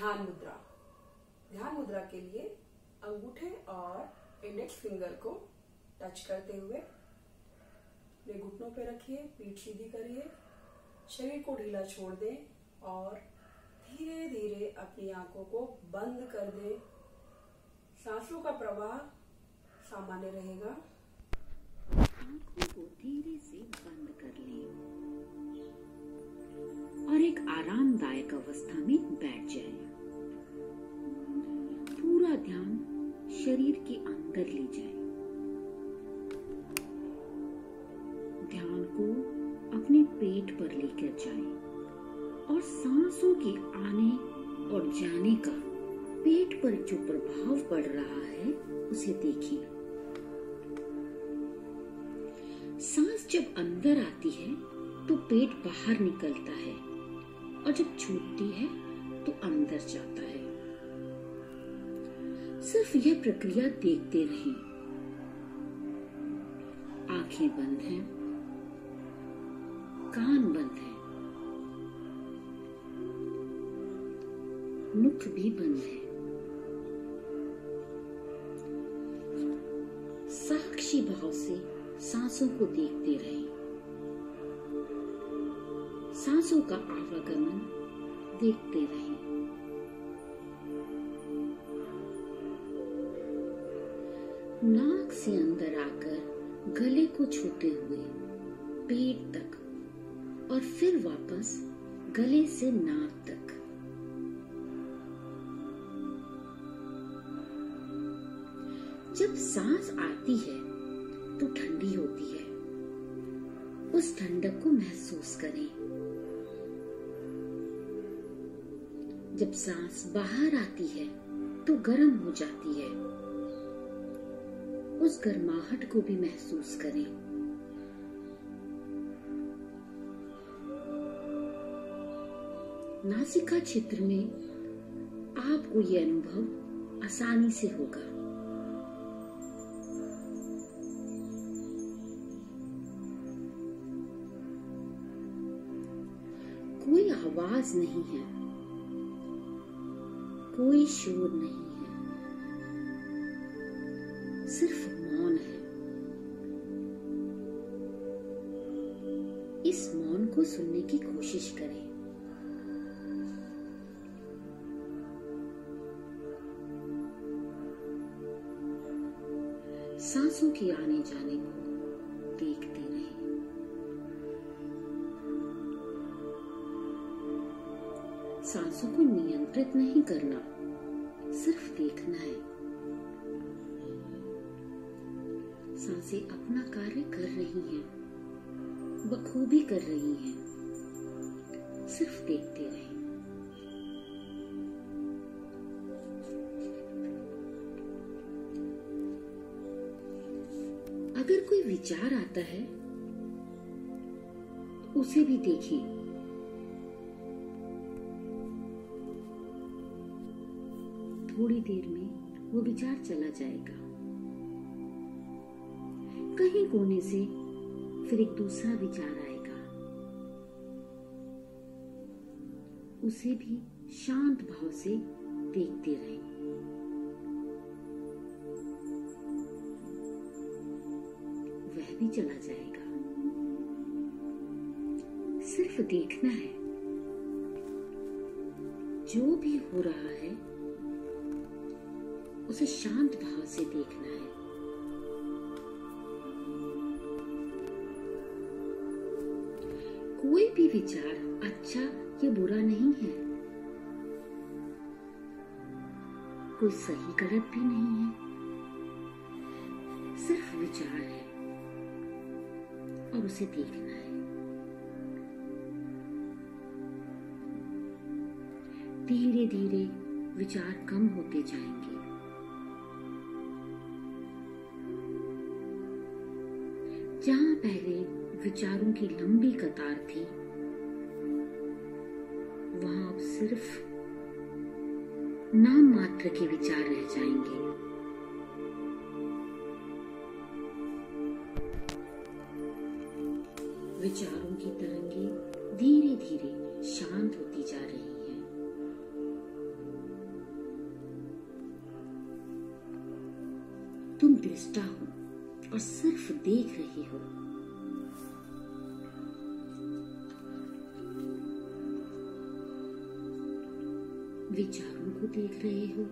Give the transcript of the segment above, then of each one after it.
ध्यान मुद्रा। ध्यान मुद्रा के लिए अंगूठे और इंडेक्स फिंगर को टच करते हुए अपने घुटनों पर रखिए, पीठ सीधी करिए, शरीर को ढीला छोड़ दें और धीरे धीरे अपनी आँखों को बंद कर दें। सांसों का प्रवाह सामान्य रहेगा। आँखों को धीरे से बंद कर लें और एक आरामदायक अवस्था में के अंदर ले जाएँ। ध्यान को अपने पेट पर लेकर जाएँ और सांसों के आने और जाने का पेट पर जो प्रभाव पड़ रहा है, उसे देखिए सांस जब अंदर आती है तो पेट बाहर निकलता है और जब छूटती है तो अंदर जाता है सिर्फ़ यह प्रक्रिया देखते रहें। आँखें बंद हैं। कान बंद है। मुख भी बंद है। साक्षी भाव से सांसों को देखते रहें। सांसों का आवागमन देखते रहें। नाक से अंदर आकर गले को छूते हुए पेट तक और फिर वापस गले से नाक तक। जब सांस आती है तो ठंडी होती है। उस ठंडक को महसूस करें। जब सांस बाहर आती है तो गर्म हो जाती है। उस गर्माहट को भी महसूस करें। नासिका क्षेत्र में आपको यह अनुभव आसानी से होगा। कोई आवाज़ नहीं है। कोई शोर नहीं। को सुनने की कोशिश करें। सांसों के आने जाने को देखते रहें। सांसों को नियंत्रित नहीं करना, सिर्फ़ देखना है। साँसें अपना कार्य कर रही हैं। बखूबी कर रही है। सिर्फ़ देखते रहे। अगर कोई विचार आता है तो उसे भी देखिए। थोड़ी देर में वो विचार चला जाएगा। कहीं कोने से फिर एक दूसरा विचार आएगा। उसे भी शांत भाव से देखते रहें। वह भी चला जाएगा। सिर्फ़ देखना है। जो भी हो रहा है, उसे शांत भाव से देखना है। कोई भी विचार अच्छा या बुरा नहीं है। कोई सही गलत भी नहीं है। सिर्फ़ विचार है। और उसे देखना है। धीरे धीरे विचार कम होते जाएँगे। जहाँ पहले विचारों की लंबी कतार थी। वहाँ अब सिर्फ़ नाम मात्र के विचार रह जाएँगे। विचारों की तरंगे धीरे धीरे शांत होती जा रही है। तुम दृष्टा हो और सिर्फ़ देख रही हो। विचारों को देख रहे हो,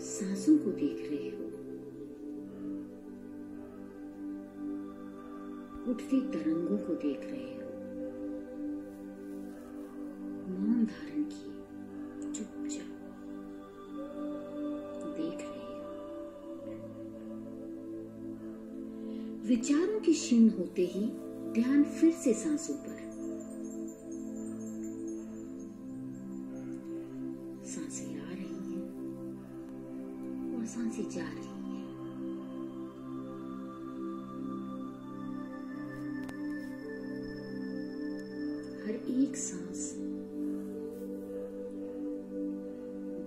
सांसों को देख रहे हो। उठती तरंगों को देख रहे हो। मौन धारण किए, चुपचाप देख रहे हो। विचारों के क्षीण होते ही ध्यान फिर से सांसों पर। साँसें आ रही हैं और साँसें जा रही हैं। हर एक सांस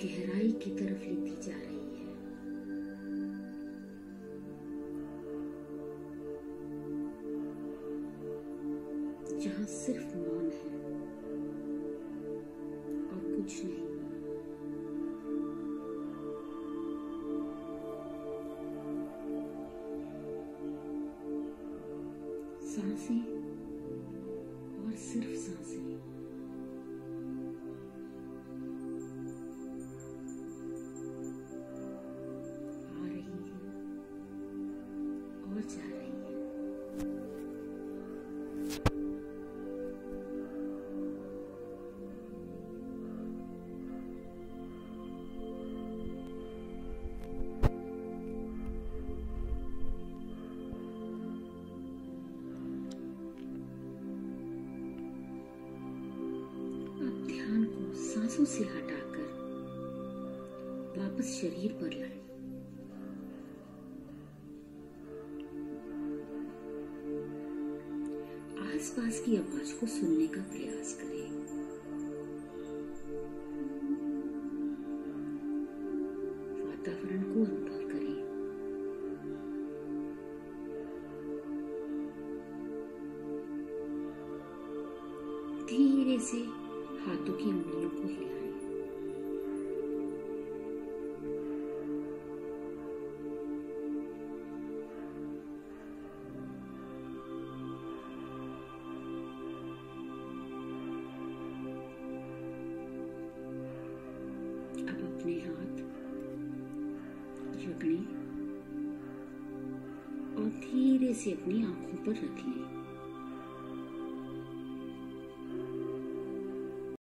गहराई की तरफ़ लेती जा रही है। जहाँ सिर्फ़ मौन है और कुछ नहीं। साँसें और सांसों से हटाकर वापस शरीर पर लाएँ। आसपास की आवाज़ को सुनने का प्रयास करें वातावरण को अनुभव करें धीरे से हाथों की उंगलियों को हिलाएँ अब अपने हाथ रगड़ें और धीरे से अपनी आँखों पर रखें